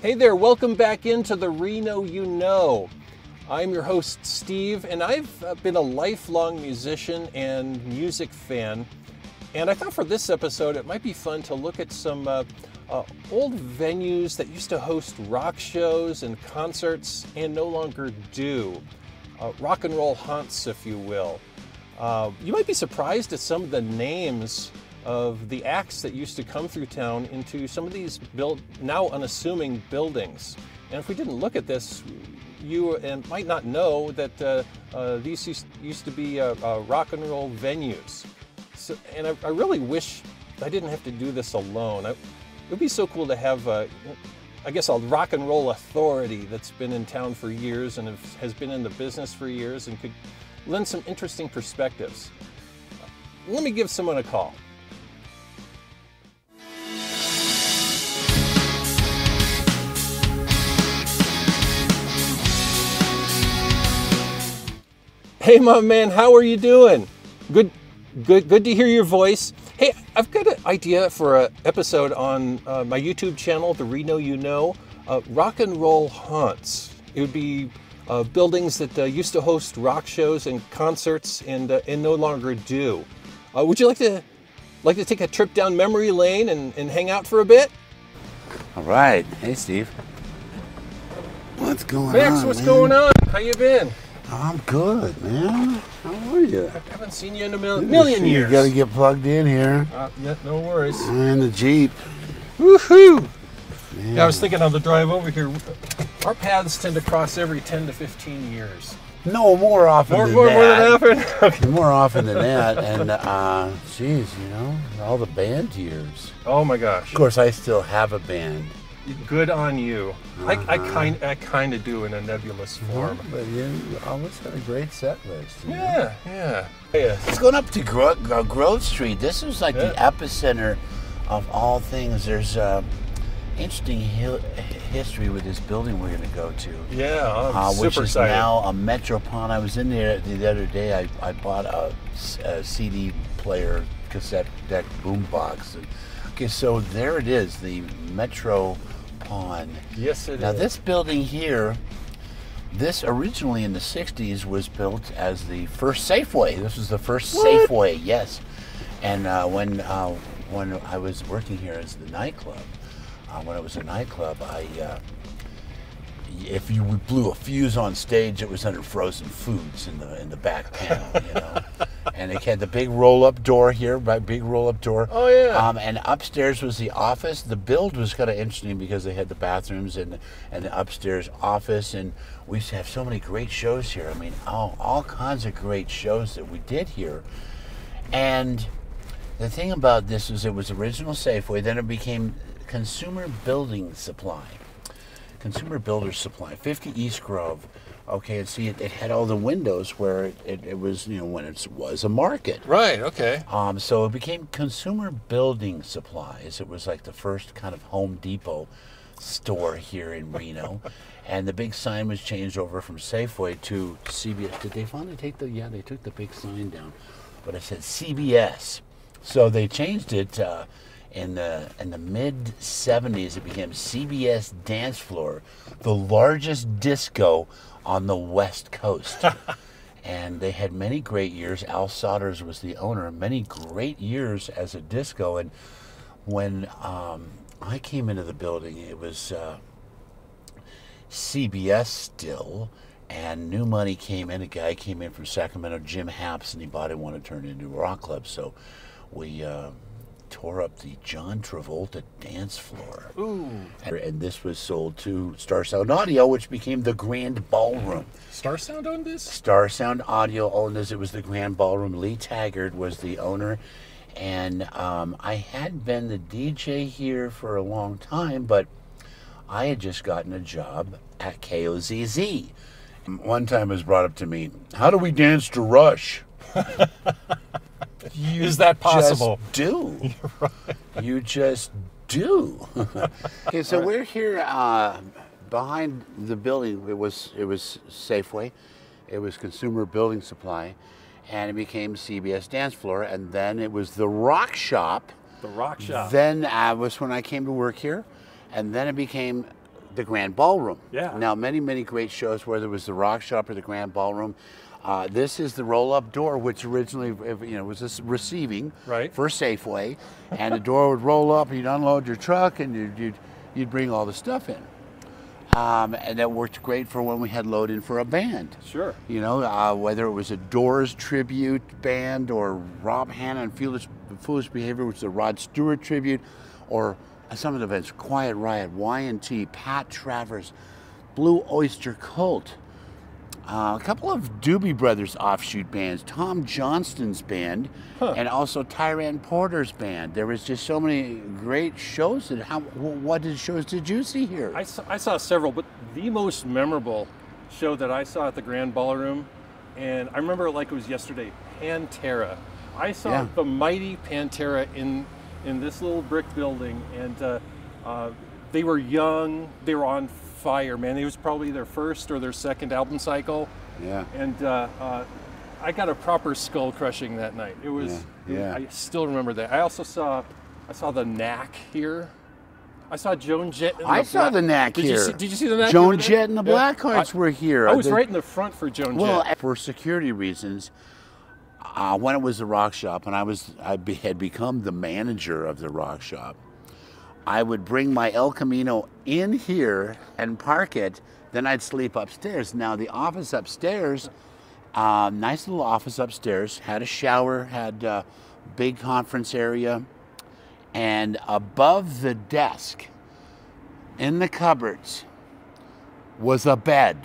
Hey there, welcome back into the Reno You Know. I'm your host, Steve, and I've uh, been a lifelong musician and music fan. And I thought for this episode it might be fun to look at some uh, uh, old venues that used to host rock shows and concerts and no longer do. Uh, rock and roll haunts, if you will. Uh, you might be surprised at some of the names of the acts that used to come through town into some of these built now unassuming buildings. And if we didn't look at this, you and might not know that uh, uh, these used, to be uh, uh, rock and roll venues. So, and I, I, really wish I didn't have to do this alone. I, it would be so cool to have, uh, I guess, a rock and roll authority that's been in town for years and has been in the business for years and could lend some interesting perspectives. Let me give someone a call. Hey, my man, how are you doing? Good, good, good to hear your voice. Hey, I've got an idea for an episode on uh, my YouTube channel, The Reno You Know, uh, Rock and Roll Haunts. It would be uh, buildings that uh, used to host rock shows and concerts and uh, and no longer do. Uh, would you like to like to take a trip down memory lane and, and hang out for a bit? All right. Hey, Steve. What's going Max, on? Max, what's man? going on? How you been? I'm good, man. How are you? I haven't seen you in a mil- million years. You gotta get plugged in here. Uh, yeah, no worries. And the Jeep. Woohoo! Yeah, I was thinking on the drive over here, our paths tend to cross every 10 to 15 years. No, more often More, than more, more that. than often? more often than that. And, uh, geez, you know, all the band years. oh my gosh. Of course, I still have a band. Good on you. I, I Uh-huh. kind I kind of do in a nebulous form. But you always had a great set list. Yeah, yeah. Yeah. It's going up to Gro- Gro- Grove Street. This is like the epicenter of all things. There's uh, interesting hi- history with this building we're going to go to. Yeah, I'm uh, super which is excited. now a Metro Pawn. I was in there the other day. I, I bought a CD player, cassette deck boombox. And, okay, so there it is, the Yes, it Now is. this building here, this originally in the '60s was built as the first Safeway. This was the first What? Safeway, yes. And uh, when uh, when I was working here as the nightclub, uh, when it was a nightclub, I uh, if you blew a fuse on stage, it was under frozen foods in the in the back panel, you know. and it had the big roll-up door here, my big roll-up door. Oh, yeah. Um, and upstairs was the office. The build was kind of interesting because they had the bathrooms and and the upstairs office, and we used to have so many great shows here. I mean, all all kinds of great shows that we did here. And the thing about this is, it was original Safeway. Then it became Consumer Building Supply. Consumer Builders Supply, 50 East Grove. Okay, and see, it, it had all the windows where it, it, it was, you know, when it was a market. right, okay. Um, so it became Consumer Building Supplies. It was like the first kind of Home Depot store here in Reno. and the big sign was changed over from Safeway to CBS. Did they finally take the, yeah, they took the big sign down. But it said CBS. So they changed it uh, in the in the mid 70s. It became CBS Dance Floor, the largest disco on the West Coast. and they had many great years. Al Sodders was the owner. Many great years as a disco. And when um, I came into the building, it was uh, CBS still. And new money came in. A guy came in from Sacramento, Jim Haps, and he bought it, wanted to turn it into a rock club. So we uh, tore up the John Travolta dance floor. Ooh. And, this was sold to Star Sound Audio, which became the Grand Ballroom. Star Sound owned this? Star Sound Audio owned this. It was the Grand Ballroom. Lee Taggart was the owner. And um, I had been the DJ here for a long time, but I had just gotten a job at KOZZ. One time it was brought up to me, how do we dance to Rush? Is that possible? Just do. You just do. okay, so we're here uh, behind the building. It was it was Safeway, it was Consumer Building Supply, and it became CBS Dance Floor, and then it was the Rock Shop. The Rock Shop. Then uh, was when I came to work here, and then it became the Grand Ballroom. Yeah. Now, many, many great shows, whether it was the Rock Shop or the Grand Ballroom. Uh, this is the roll-up door, which originally, you know, was this receiving Right. for Safeway, and the door would roll up. And you'd unload your truck, and you'd you'd, you'd bring all the stuff in. Um, and that worked great for when we had load in for a band. Sure. You know, uh, whether it was a Doors tribute band or Rob Hanna and Foolish, Foolish Behavior, which is a Rod Stewart tribute, or some of the events, Quiet Riot, Y&T, Pat Travers, Blue Oyster Cult, uh, a couple of Doobie Brothers offshoot bands, Tom Johnston's band, and also Tiran Porter's band. There was just so many great shows. And how, what did shows did you see here? I saw, I saw several, but the most memorable show that I saw at the Grand Ballroom, and I remember it like it was yesterday, Pantera. I saw Yeah. the mighty Pantera in in this little brick building, and uh, uh, they were young. They were on fire, man. It was probably their first or their second album cycle, yeah. and uh, uh, I got a proper skull crushing that night. It was. Yeah, yeah. I still remember that. I also saw, I saw the Knack here. I saw Joan Jett. and I saw the Knack did here. You see, did you see the Knack? Joan? Jett and the Yeah. Blackhearts I, were here. I was The- right in the front for Joan Well, Jett. for security reasons, uh, when it was the rock shop, and I was I be, had become the manager of the rock shop, I would bring my El Camino in here and park it. Then I'd sleep upstairs. Now the office upstairs, uh, nice little office upstairs, had a shower, had a big conference area, and above the desk, in the cupboards, was a bed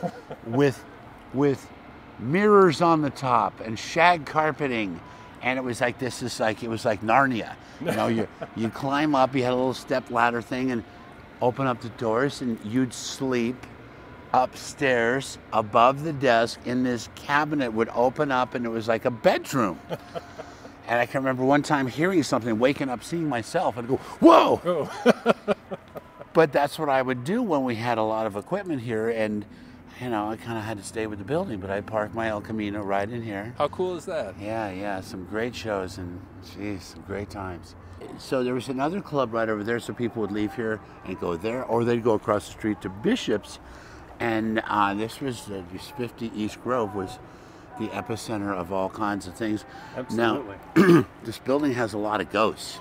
with with mirrors on the top and shag carpeting and it was like this is like it was like narnia. You know you you climb up you had a little step ladder thing and open up the doors and you'd sleep upstairs above the desk in this cabinet would open up and it was like a bedroom. And i can remember one time hearing something waking up seeing myself and go whoa! Oh, but that's what I would do when we had a lot of equipment here, and you know, I kind of had to stay with the building, but I parked my El Camino right in here. how cool is that? Yeah, yeah, some great shows and geez, some great times. So there was another club right over there, so people would leave here and go there, or they'd go across the street to Bishop's, and uh, this was uh, this 50 East Grove was the epicenter of all kinds of things. Absolutely. Now, this building has a lot of ghosts,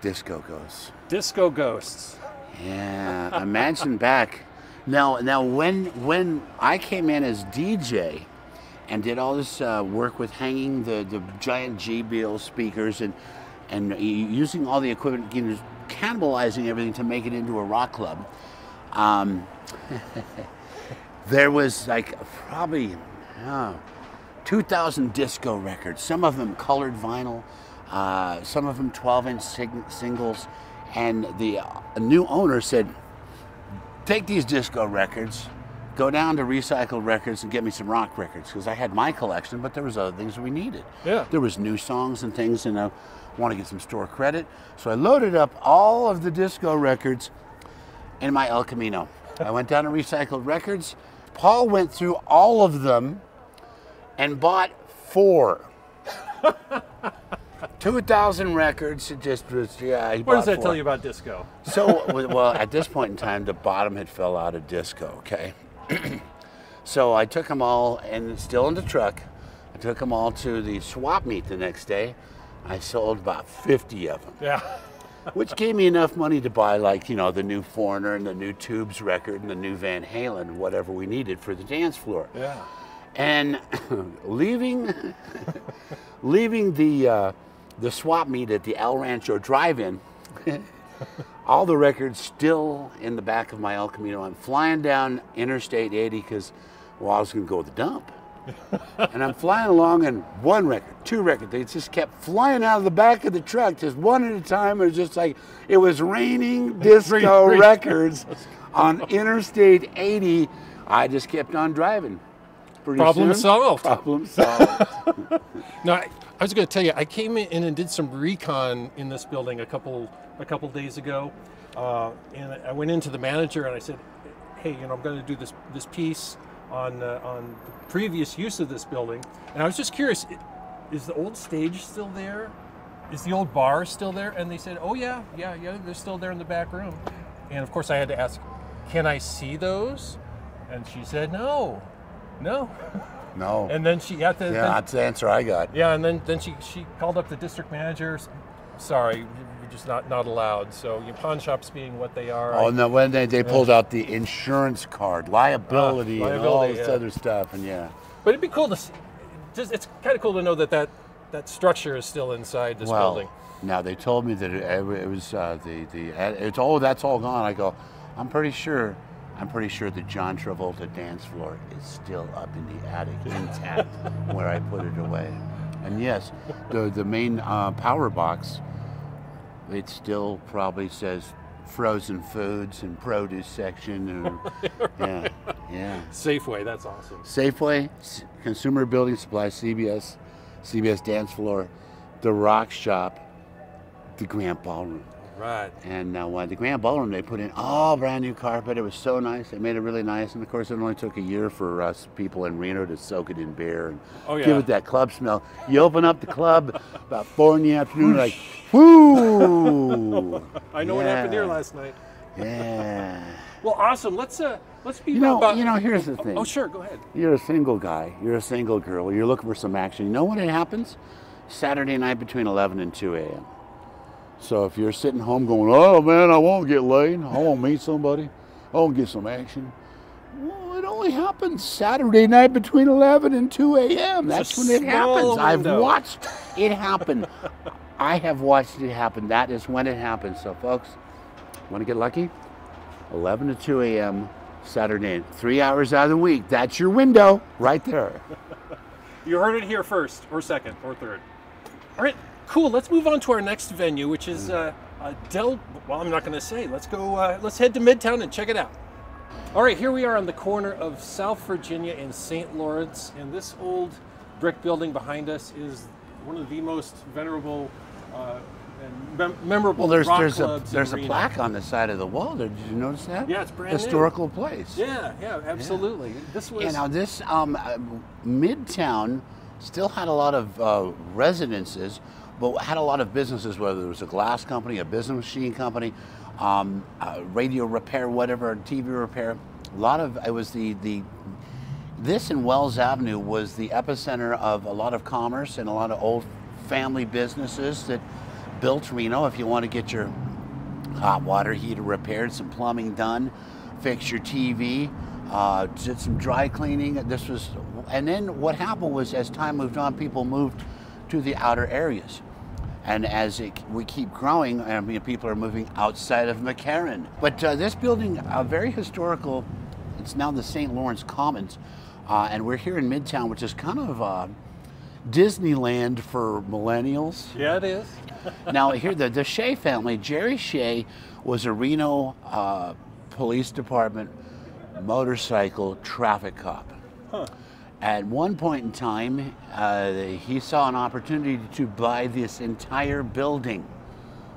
disco ghosts. Disco Ghosts. Yeah, imagine back. Now, now when when I came in as DJ and did all this uh, work with hanging the, the giant JBL speakers and and using all the equipment, you know, cannibalizing everything to make it into a rock club. Um, there was like probably oh, 2,000 disco records. Some of them colored vinyl, uh, some of them 12-inch sing- singles. And the uh, new owner said, "Take these disco records, go down to Recycled Records and get me some rock records because I had my collection, but there was other things we needed. Yeah. There was new songs and things, and I want to get some store credit. So I loaded up all of the disco records in my El Camino. I went down to Recycled Records. Paul went through all of them and bought four. 2,000 records. It just was, yeah. What does that four. tell you about disco? So, well, at this point in time, the bottom had fell out of disco, okay? so I took them all, and still in the truck, I took them all to the swap meet the next day. I sold about 50 of them, Yeah. which gave me enough money to buy, like, you know, the new Foreigner and the new Tubes record and the new Van Halen, whatever we needed for the dance floor. Yeah. And leaving, leaving the uh, the swap meet at the El Rancho Drive-In, all the records still in the back of my El Camino. I'm flying down Interstate 80 because well, I was going to go to the dump. and I'm flying along, and one record, two records, they just kept flying out of the back of the truck, just one at a time. It was just like it was raining disco records on Interstate 80. I just kept on driving. Pretty Problem soon, solved. Problem solved. No, I, was going to tell you, I came in and did some recon in this building a couple a couple days ago, uh, and I went into the manager and I said, "Hey, you know, I'm going to do this this piece on uh, on the previous use of this building," and I was just curious, is the old stage still there? Is the old bar still there? And they said, "Oh yeah, yeah, yeah, they're still there in the back room." And of course, I had to ask, "Can I see those?" And she said, "No, no." No. And then she had to. yeah, then- that's the answer I got. yeah, and then then she she called up the district manager. Sorry, you're just not not allowed. So your pawn shops being what they are. Oh I- no! When they, they pulled out the insurance card, liability, and all this yeah. other stuff, and yeah. But it'd be cool to see. Just it's kind of cool to know that that that structure is still inside this well, building. now they told me that it, it was uh, the the it's oh that's all gone. I go, I'm pretty sure, I'm pretty sure the John Travolta dance floor is still up in the attic, intact, where I put it away. And yes, the the main uh, power box, it still probably says frozen foods and produce section. And, yeah, yeah. Safeway, that's awesome. Safeway, S- Consumer Building Supply, CBS, CBS Dance Floor, The Rock Shop, the Grand Ballroom. Right. And now uh, the Grand Ballroom, they put in all brand new carpet. It was so nice. They made it really nice. And of course, it only took a year for us people in Reno to soak it in beer and Oh, give it that club smell. You open up the club about four in the afternoon, like, whoo! I know what happened here last night. Yeah. Well, awesome. Let's uh let's be You know, about. you know. Here's the thing. Oh, sure. Go ahead. You're a single guy. You're a single girl. You're looking for some action. You know when it happens? Saturday night between 11 and 2 a.m. So if you're sitting home going, oh man, I won't get laid. I won't meet somebody. I won't get some action. Well, it only happens Saturday night between 11 and 2 a.m. That's when it small happens. I've watched it happen. I have watched it happen. That is when it happens. So, folks, want to get lucky? 11 to 2 a.m. Saturday, three hours out of the week. That's your window right there. You heard it here first, or second, or third. All right, cool. Let's move on to our next venue, which is uh, uh, Del. Well, I'm not going to say. Let's go. Uh, let's head to Midtown and check it out. All right, here we are on the corner of South Virginia and St. Lawrence, and this old brick building behind us is one of the most venerable uh, and mem- memorable Well, there's there's a there's a plaque on the side of the wall. there. Did you notice that? Yeah, it's brand new. historical place. Yeah, yeah, absolutely. This was. Yeah, now this um, uh, Midtown still had a lot of uh, residences, but had a lot of businesses. Whether it was a glass company, a business machine company, um, uh, radio repair, whatever, TV repair. A lot of it was the the. This and Wells Avenue was the epicenter of a lot of commerce and a lot of old family businesses that built Reno. If you want to get your hot water heater repaired, some plumbing done, fix your TV, uh, did some dry cleaning. This was, and then what happened was as time moved on, people moved to the outer areas. And as it, we keep growing, I mean, people are moving outside of McCarran. But uh, this building, a very historical, it's now the St. Lawrence Commons. Uh, and we're here in Midtown, which is kind of uh, Disneyland for millennials yeah, it is. now here the, the Shea family, Jerry Shea was a Reno uh, Police Department motorcycle traffic cop. At one point in time, uh, he saw an opportunity to buy this entire building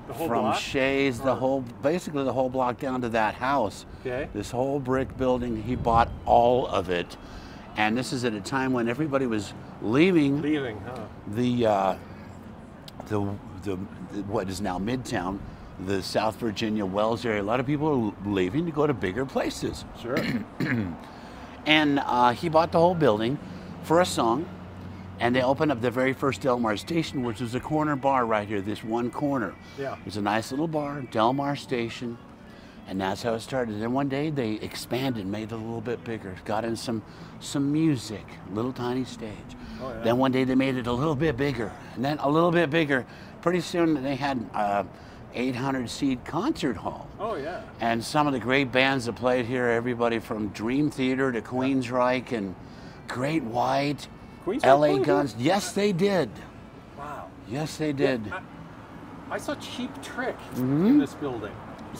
The whole from block? Shea's, the whole, basically the whole block down to that house. Okay. This whole brick building, he bought all of it. And this is at a time when everybody was leaving Leaving, huh? the, uh, the, the, the what is now Midtown, the South Virginia Wells area. A lot of people are leaving to go to bigger places. Sure. And uh, he bought the whole building for a song. And they opened up the very first Delmar station, which was a corner bar right here, this one corner. Yeah. It was a nice little bar, Delmar Station. And that's how it started. Then one day they expanded, made it a little bit bigger, got in some some music, little tiny stage. Oh, yeah. Then one day they made it a little bit bigger, and then a little bit bigger. Pretty soon they had uh, 800 seat concert hall. Oh yeah. And some of the great bands that played here, everybody from Dream Theater to Queensryche and Great White, Queensryche LA here? Guns. Yes, they did. Wow. Yes, they did. I, I saw Cheap Trick Mm-hmm. in this building.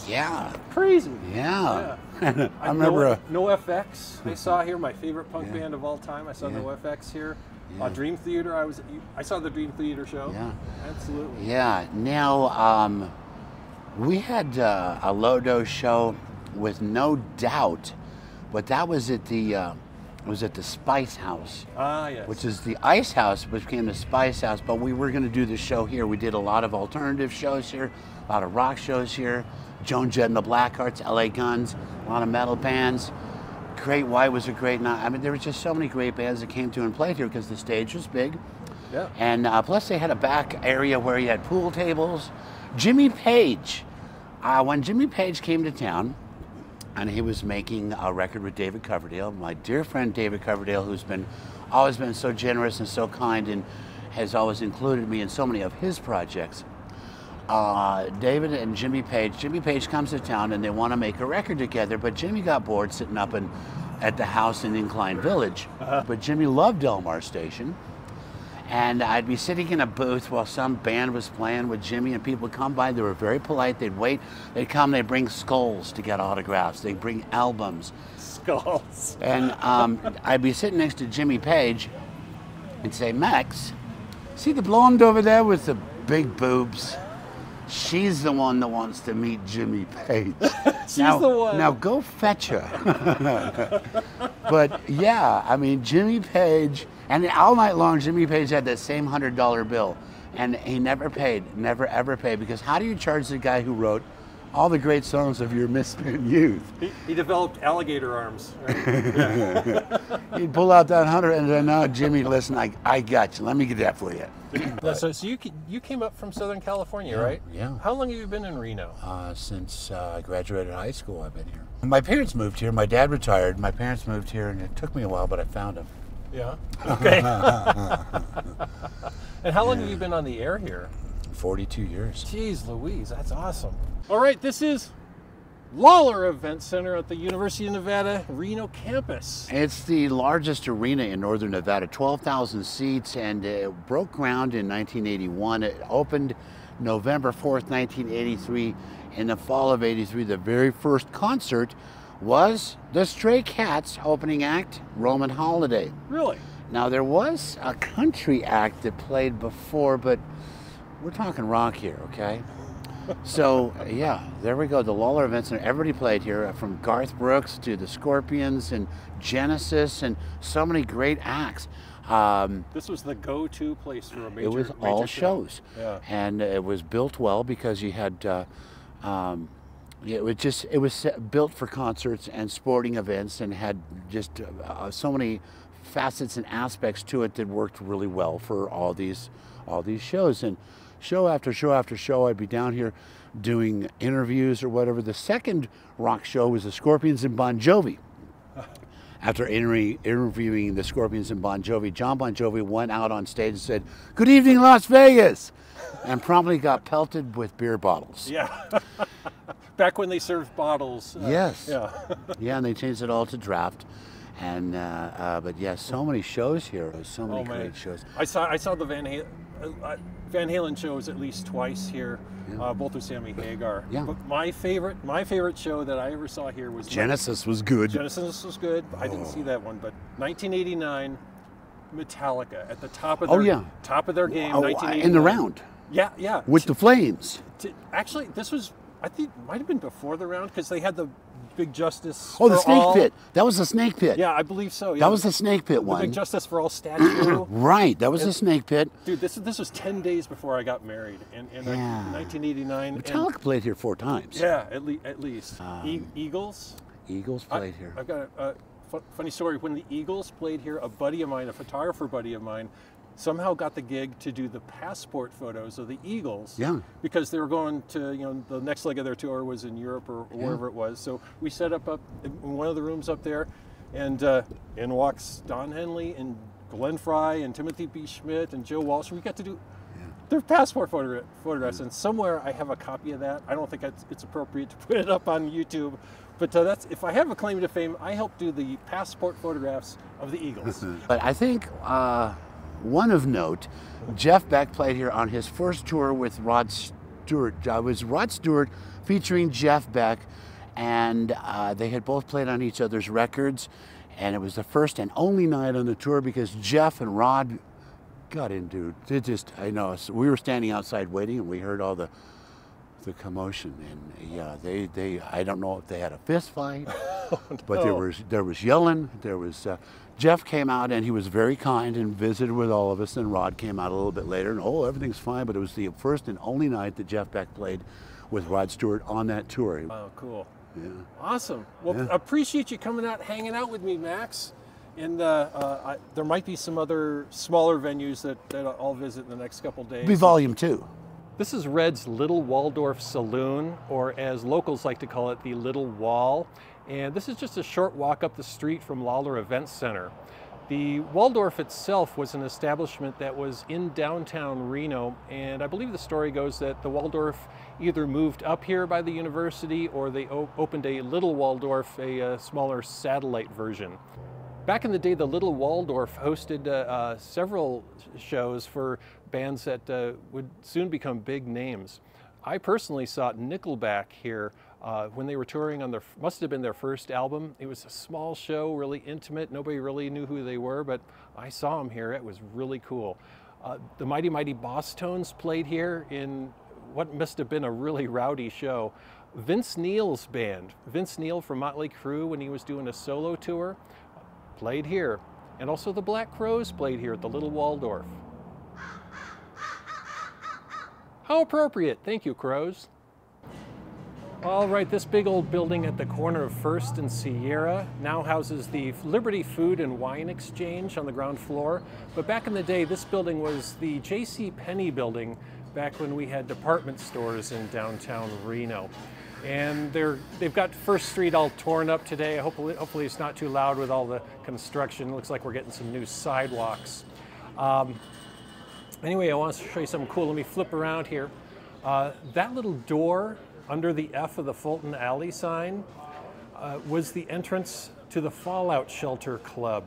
Yeah. Crazy. Yeah. Yeah. I remember no, a- NOFX. I saw here my favorite punk Yeah. band of all time. I saw Yeah. No FX here. Yeah. Uh, Dream Theater. I was. I saw the Dream Theater show. Yeah. Absolutely. Yeah. Now, um, we had uh, a Lodo show with no doubt, but that was at the uh, was at the Spice House, Ah, yes. which is the Ice House, which became the Spice House. But we were going to do the show here. We did a lot of alternative shows here, a lot of rock shows here. Joan Jett and the Blackhearts, LA Guns, a lot of metal bands. Great White was a great night. I mean, there were just so many great bands that came through and played here because the stage was big. yeah. And uh, plus, they had a back area where you had pool tables. Jimmy Page, uh, when Jimmy Page came to town, and he was making a record with David Coverdale, my dear friend David Coverdale, who's been always been so generous and so kind, and has always included me in so many of his projects. Uh, David and Jimmy Page. Jimmy Page comes to town, and they want to make a record together, but Jimmy got bored sitting up in, at the house in Incline Village. But Jimmy loved Delmar Station. And I'd be sitting in a booth while some band was playing with Jimmy, and people would come by. They were very polite. They'd wait. They'd come. They'd bring skulls to get autographs. They'd bring albums. Skulls. And um, I'd be sitting next to Jimmy Page and say, Max, see the blonde over there with the big boobs? She's the one that wants to meet Jimmy Page. She's now, the one. Now go fetch her. but yeah, I mean, Jimmy Page, and all night long, Jimmy Page had that same $100 bill. And he never paid, never ever paid, because how do you charge the guy who wrote all the great songs of your misspent youth? He, he developed alligator arms. Right? He'd pull out that hundred and then, no, Jimmy, listen, I, I got you. Let me get that for you. Yeah, so, so you you came up from Southern California, right? yeah. How long have you been in Reno? Uh, since uh, I graduated high school, I've been here. My parents moved here. My dad retired. My parents moved here, and it took me a while, but I found them. Yeah. Okay. and how long have you been on the air here? 42 years. Jeez Louise, that's awesome. All right, this is Lawlor Event Center at the University of Nevada, Reno campus. It's the largest arena in northern Nevada, 12,000 seats, and it broke ground in 1981. It opened November 4th, 1983. In the fall of 83, the very first concert was the Stray Cats opening act, Roman Holiday. Really? Now, there was a country act that played before, but we're talking rock here, okay? So, yeah, there we go. The Lawlor Event Center. Everybody played here, uh, from Garth Brooks to the Scorpions and Genesis, and so many great acts. Um, This was the go-to place for a major. it was all show. shows, Yeah. and it was built well because you had. Uh, um, it was just it was built for concerts and sporting events, and had just uh, so many facets and aspects to it that worked really well for all these all these shows. And show after show after show, I'd be down here doing interviews or whatever. The second rock show was the Scorpions and Bon Jovi. After interview, interviewing the Scorpions and Bon Jovi, John Bon Jovi went out on stage and said, Good evening, Las Vegas, and promptly got pelted with beer bottles. Yeah. Back when they served bottles. uh, Yes. Yeah. Yeah, and they changed it all to draft. And, uh, uh, but yeah, so many shows here, so many Oh great shows. I saw I saw the Van Halen uh, uh, Van Halen shows at least twice here, uh, both with Sammy Hagar. Yeah. But my favorite my favorite show that I ever saw here was Genesis was good. Genesis was good. I didn't Oh. see that one, but 1989, Metallica at the top of Oh, their yeah. top of their game. Oh, 1989. in the round Yeah, yeah. with the Flames. Actually, this was I think it might have been before the round because they had the big justice. Oh, the Snake All. Pit. That was the Snake Pit. Yeah, I believe so. Yeah. That was the Snake Pit the one. big justice for all statue. Right, that was the Snake Pit. Dude, this this was ten days before I got married in, in Yeah. 1989. and- Metallica played here four times. yeah, at, le- at least. Um, E- Eagles. Eagles I- played here. I've got a, a fu- funny story. When the Eagles played here, a buddy of mine, a photographer buddy of mine, somehow got the gig to do the passport photos of the Eagles. Yeah. Because they were going to, you know, the next leg of their tour was in Europe or wherever it was. So we set up up in one of the rooms up there, and uh, in walks Don Henley and Glenn Frey and Timothy B. Schmit and Joe Walsh. We got to do their passport photogra- photographs, and somewhere I have a copy of that. I don't think it's, it's appropriate to put it up on YouTube, but uh, that's if I have a claim to fame, I helped do the passport photographs of the Eagles. But I think uh, one of note, Jeff Beck played here on his first tour with Rod Stewart. Uh, it was Rod Stewart featuring Jeff Beck, and uh, they had both played on each other's records. And it was the first and only night on the tour because Jeff and Rod got into it. Just I know we were standing outside waiting, and we heard all the the commotion and yeah they they i don't know if they had a fist fight But there was there was yelling. There was uh, Jeff came out and he was very kind and visited with all of us. And Rod came out a little bit later and oh everything's fine. But it was the first and only night that Jeff Beck played with Rod Stewart on that tour. Oh, cool. Yeah. Awesome. Well, Yeah. appreciate you coming out, hanging out with me, Max. And uh, uh, I, there might be some other smaller venues that, that I'll visit in the next couple days. Be volume two. This is Red's Little Waldorf Saloon, or as locals like to call it, the Little Wall. And this is just a short walk up the street from Lawlor Events Center. The Waldorf itself was an establishment that was in downtown Reno, and I believe the story goes that the Waldorf either moved up here by the university or they opened a Little Waldorf, a, uh smaller satellite version. Back in the day, the Little Waldorf hosted uh, uh, several shows for bands that uh, would soon become big names. I personally saw Nickelback here uh, when they were touring on their, must have been their first album. It was a small show, really intimate. Nobody really knew who they were, but I saw them here. It was really cool. Uh, the Mighty Mighty Bosstones played here in what must have been a really rowdy show. Vince Neil's band, Vince Neil from Motley Crue, when he was doing a solo tour, played here. And also the Black Crowes played here at the Little Waldorf. How appropriate. Thank you, Crows. All right, this big old building at the corner of First and Sierra now houses the Liberty Food and Wine Exchange on the ground floor. But back in the day, this building was the J.C. Penney building back when we had department stores in downtown Reno. And they're, they've got First Street all torn up today. Hopefully, hopefully it's not too loud with all the construction. looks like we're getting some new sidewalks. Um, Anyway, I want to show you something cool. Let me flip around here. Uh, that little door under the F of the Fulton Alley sign uh, was the entrance to the Fallout Shelter Club.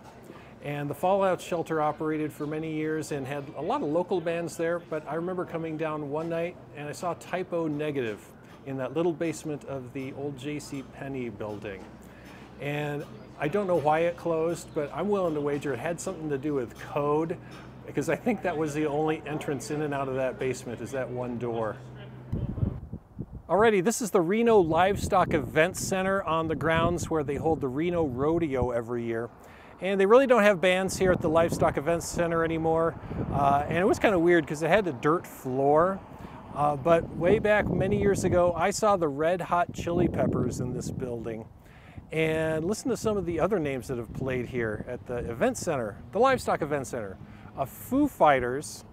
And the Fallout Shelter operated for many years and had a lot of local bands there. But I remember coming down one night and I saw Type O Negative in that little basement of the old J.C. Penney building. And I don't know why it closed, but I'm willing to wager it had something to do with code because I think that was the only entrance in and out of that basement is that one door. Alrighty, this is the Reno Livestock Event Center on the grounds where they hold the Reno Rodeo every year. And they really don't have bands here at the Livestock Event Center anymore. Uh, and it was kind of weird because it had a dirt floor. Uh, but way back many years ago, I saw the Red Hot Chili Peppers in this building. And listen to some of the other names that have played here at the event center, the Livestock Event Center. Uh, Foo Fighters,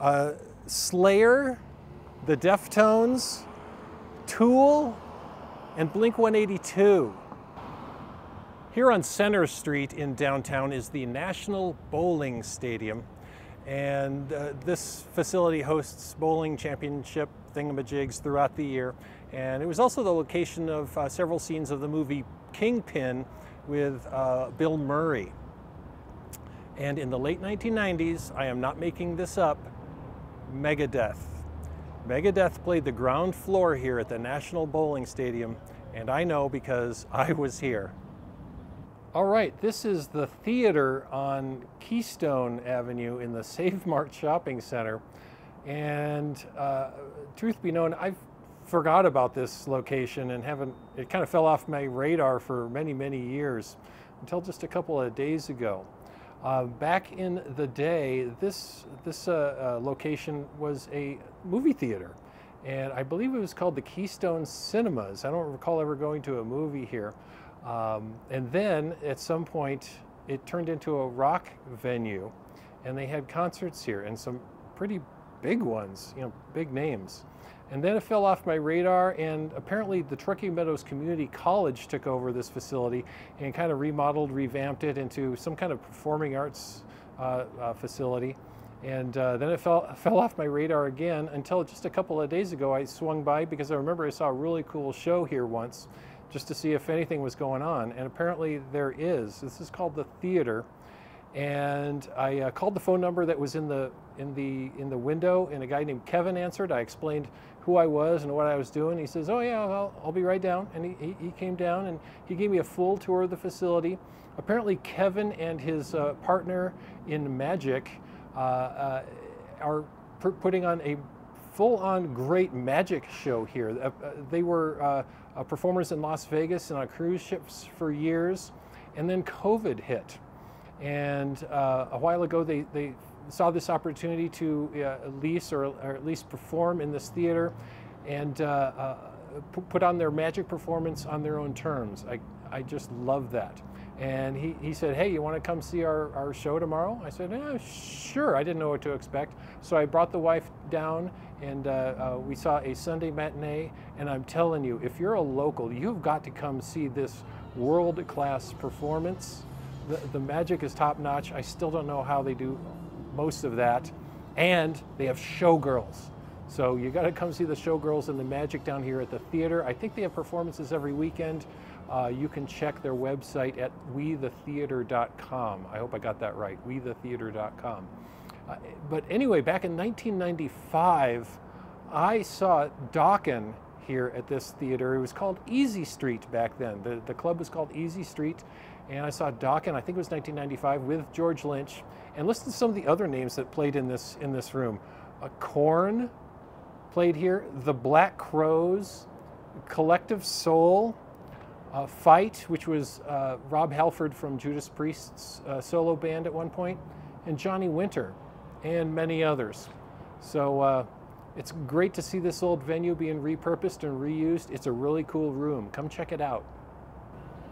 uh, Slayer, the Deftones, Tool, and Blink 182. Here on Center Street in downtown is the National Bowling Stadium. And uh, this facility hosts bowling championship thingamajigs throughout the year. And it was also the location of uh, several scenes of the movie Kingpin with uh, Bill Murray. And in the late 1990s, I am not making this up, Megadeth. Megadeth played the ground floor here at the National Bowling Stadium, and I know because I was here. All right, this is the theater on Keystone Avenue in the Save Mart Shopping Center. And uh, truth be known, I've forgot about this location and haven't, it kind of fell off my radar for many, many years until just a couple of days ago. Uh, back in the day, this, this uh, uh, location was a movie theater. And I believe it was called the Keystone Cinemas. I don't recall ever going to a movie here. Um, and then at some point, it turned into a rock venue, and they had concerts here and some pretty big ones, you know, big names. And then it fell off my radar, and apparently the Truckee Meadows Community College took over this facility and kind of remodeled, revamped it into some kind of performing arts uh, uh, facility. And uh, then it fell, fell off my radar again until just a couple of days ago I swung by because I remember I saw a really cool show here once just to see if anything was going on. And apparently there is. This is called the theater. And I uh, called the phone number that was in the in the in the window, and a guy named Kevin answered. I explained who I was and what I was doing. He says, "Oh yeah, I'll, I'll be right down." And he, he, came down and he gave me a full tour of the facility. Apparently, Kevin and his uh, partner in magic uh, uh, are putting on a full-on great magic show here. Uh, uh, they were uh, performers in Las Vegas and on cruise ships for years, and then COVID hit. And a while ago, they, they saw this opportunity to uh, lease or, or, at least perform in this theater and put on their magic performance on their own terms. I, I just love that. And he, he said, Hey, you want to come see our, our show tomorrow? I said, yeah, Sure. I didn't know what to expect. So I brought the wife down and uh, uh, we saw a Sunday matinee. And I'm telling you, if you're a local, you've got to come see this world class performance. The, the magic is top notch. I still don't know how they do most of that. And they have showgirls. So you got to come see the showgirls and the magic down here at the theater. I think they have performances every weekend. Uh, you can check their website at wethetheater.com. I hope I got that right, wethetheater.com. Uh, but anyway, back in 1995, I saw Dokken here at this theater. It was called Easy Street back then. The, the club was called Easy Street. And I saw Dokken, I think it was 1995, with George Lynch. And listen to some of the other names that played in this, in this room. Uh, Korn played here, The Black Crowes, Collective Soul, uh, Fight, which was uh, Rob Halford from Judas Priest's uh, solo band at one point, and Johnny Winter, and many others. So uh, it's great to see this old venue being repurposed and reused. It's a really cool room. Come check it out.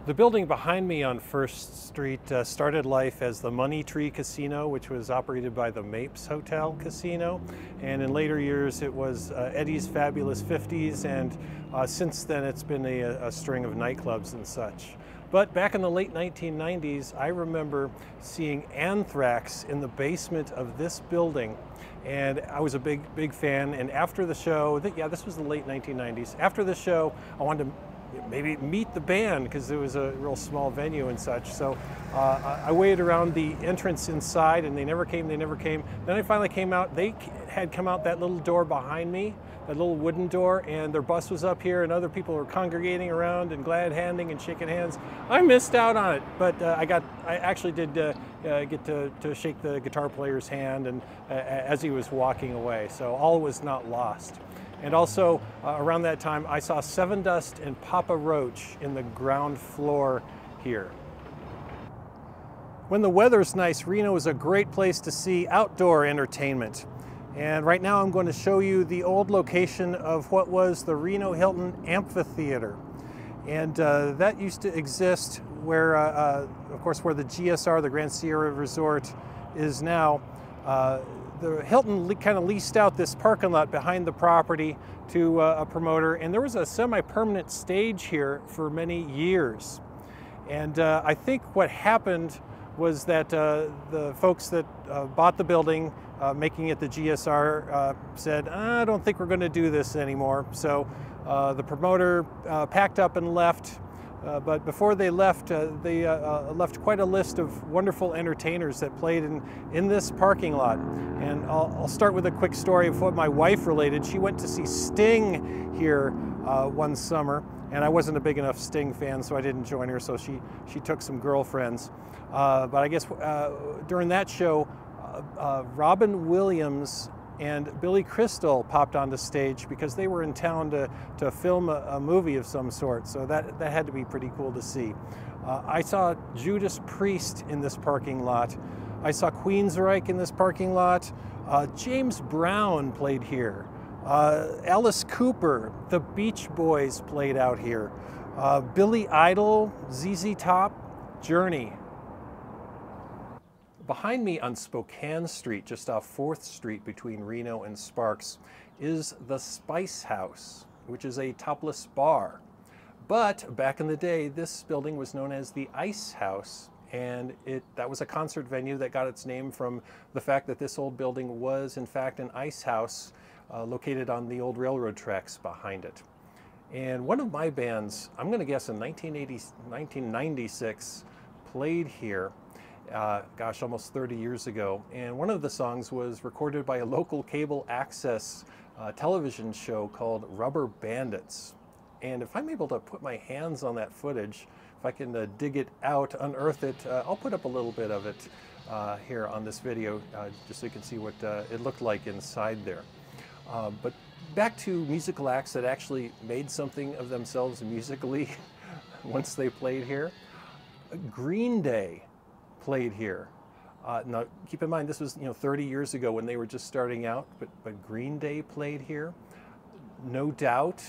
The building behind me on First Street uh, started life as the Money Tree Casino, which was operated by the Mapes Hotel Casino. And in later years, it was uh, Eddie's Fabulous 50s. And uh, since then, it's been a, a, string of nightclubs and such. But back in the late 1990s, I remember seeing Anthrax in the basement of this building. And I was a big, big fan. And after the show, yeah, this was the late 1990s. After the show, I wanted to maybe meet the band because it was a real small venue and such. So uh, I waited around the entrance inside and they never came, they never came. Then I finally came out. They had come out that little door behind me, that little wooden door, and their bus was up here and other people were congregating around and glad handing and shaking hands. I missed out on it, but uh, I got, I actually did uh, uh get to, to shake the guitar player's hand and uh, as he was walking away. So all was not lost. And also uh, around that time, I saw Sevendust and Papa Roach in the ground floor here. When the weather's nice, Reno is a great place to see outdoor entertainment. And right now I'm going to show you the old location of what was the Reno Hilton Amphitheater. And uh, that used to exist where, uh, uh, of course, where the GSR, the Grand Sierra Resort, is now. The Hilton kind of leased out this parking lot behind the property to uh, a promoter, and there was a semi-permanent stage here for many years. And uh, I think what happened was that uh, the folks that uh, bought the building, uh, making it the GSR, said, I don't think we're going to do this anymore. So the promoter packed up and left. Uh, but before they left, uh, they uh, uh, left quite a list of wonderful entertainers that played in, in this parking lot. And I'll, I'll start with a quick story of what my wife related. She went to see Sting here uh, one summer, and I wasn't a big enough Sting fan, so I didn't join her, so she, she took some girlfriends. but I guess during that show, Robin Williams and Billy Crystal popped on the stage because they were in town to, to film a, a movie of some sort. So that, that had to be pretty cool to see. Uh, I saw Judas Priest in this parking lot. I saw Queensryche in this parking lot. Uh, James Brown played here. Uh, Alice Cooper, the Beach Boys played out here. Uh, Billy Idol, ZZ Top, Journey, Behind me on Spokane Street, just off 4th Street between Reno and Sparks, is the Spice House, which is a topless bar. But back in the day, this building was known as the Ice House, and it that was a concert venue that got its name from the fact that this old building was, in fact, an ice house uh, located on the old railroad tracks behind it. And one of my bands, I'm going to guess in 1980, 1996, played here uh, gosh, almost 30 years ago. And one of the songs was recorded by a local cable access uh, television show called Rubber Bandits. And if I'm able to put my hands on that footage, if I can uh, dig it out, unearth it, uh, I'll put up a little bit of it uh, here on this video uh, just so you can see what it looked like inside there. But back to musical acts that actually made something of themselves musically once they played here. Green Day played here. Uh, now, keep in mind, this was you know 30 years ago when they were just starting out, but, but Green Day played here. No Doubt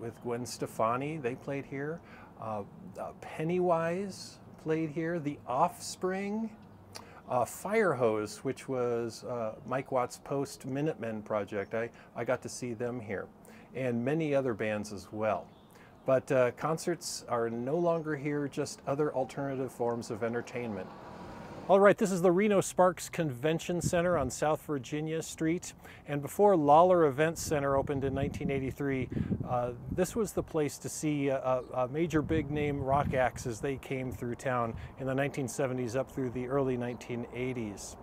with Gwen Stefani, they played here. Uh, uh, Pennywise played here. The Offspring, uh, Firehose, which was uh, Mike Watt's post Minutemen project. I, I got to see them here, and many other bands as well. But uh, concerts are no longer here, just other alternative forms of entertainment. All right, this is the Reno Sparks Convention Center on South Virginia Street. And before Lawlor Events Center opened in 1983, uh, this was the place to see a, a, major big name rock acts as they came through town in the 1970s up through the early 1980s.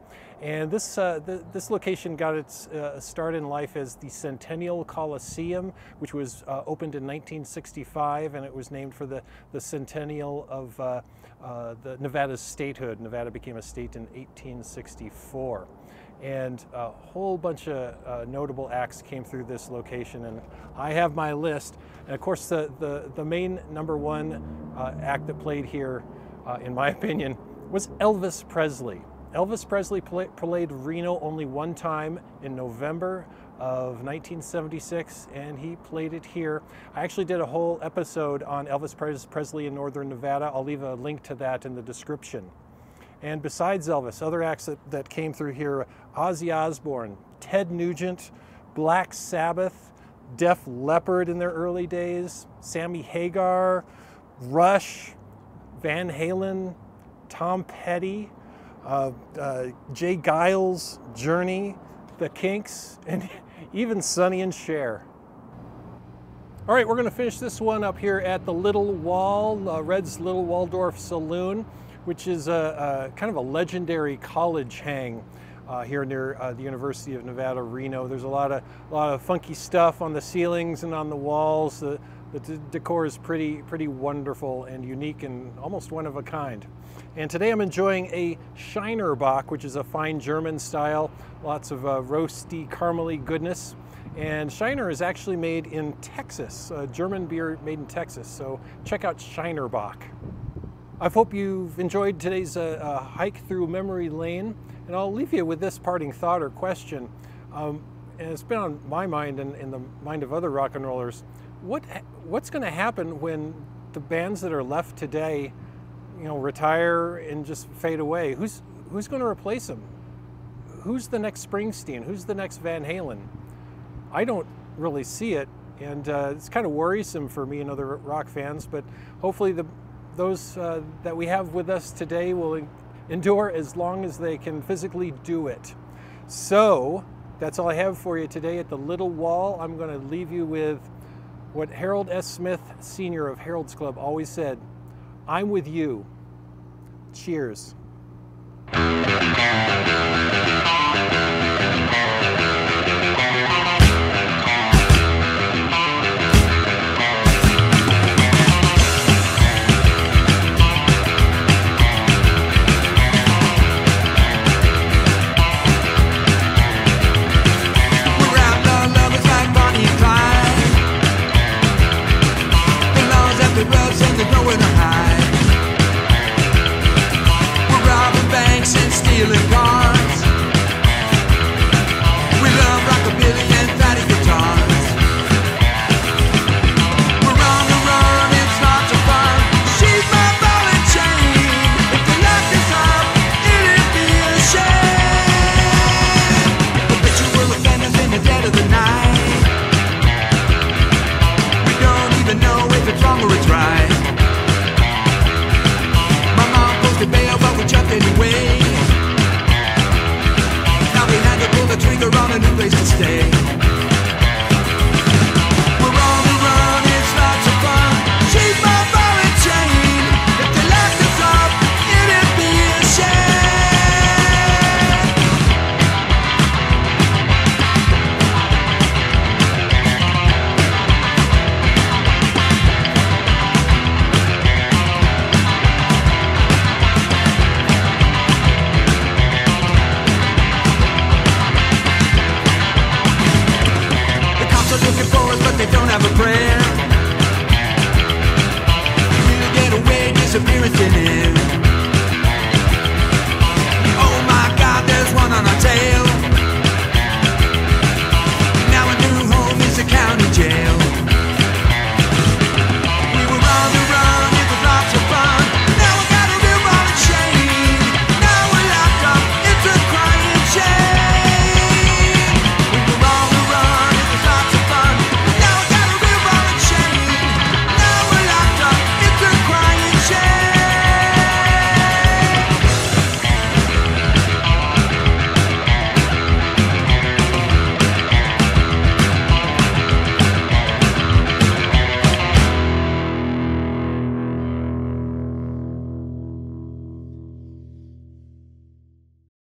And this, uh, this location got its uh, start in life as the Centennial Coliseum, which was uh, opened in 1965, and it was named for the, the centennial of uh, uh, the Nevada's statehood. Nevada became a state in 1864. And a whole bunch of uh, notable acts came through this location, and I have my list. And of course, the, the, the main number one act that played here, in my opinion, was Elvis Presley. Elvis Presley played Reno only one time in November of 1976, and he played it here. I actually did a whole episode on Elvis Presley in Northern Nevada. I'll leave a link to that in the description. And besides Elvis, other acts that, that came through here Ozzy Osbourne, Ted Nugent, Black Sabbath, Def Leppard in their early days, Sammy Hagar, Rush, Van Halen, Tom Petty uh, uh, J. Geils, Journey, The Kinks, and even Sonny and Cher. All right, we're going to finish this one up here at the Little Wall, uh, Red's Little Waldorf Saloon, which is a, a kind of a legendary college hang. Uh, here near uh, the University of Nevada, Reno. There's a lot of a lot of funky stuff on the ceilings and on the walls. The, the decor is pretty pretty wonderful and unique and almost one of a kind. And today I'm enjoying a Shiner Bock, which is a fine German style, lots of uh, roasty, caramely goodness. And Shiner is actually made in Texas, a German beer made in Texas. So check out Shiner Bock. I hope you've enjoyed today's uh, uh, hike through memory lane. And I'll leave you with this parting thought or question. Um, and it's been on my mind and in the mind of other rock and rollers. What, what's going to happen when the bands that are left today you know, retire and just fade away. Who's who's going to replace him? Who's the next Springsteen? Who's the next Van Halen? I don't really see it, and uh, it's kind of worrisome for me and other rock fans. But hopefully, the those uh, that we have with us today will endure as long as they can physically do it. So that's all I have for you today at the Little Wall. I'm going to leave you with what Harold S. Smith, Sr. of Harold's Club, always said I'm with you. Cheers.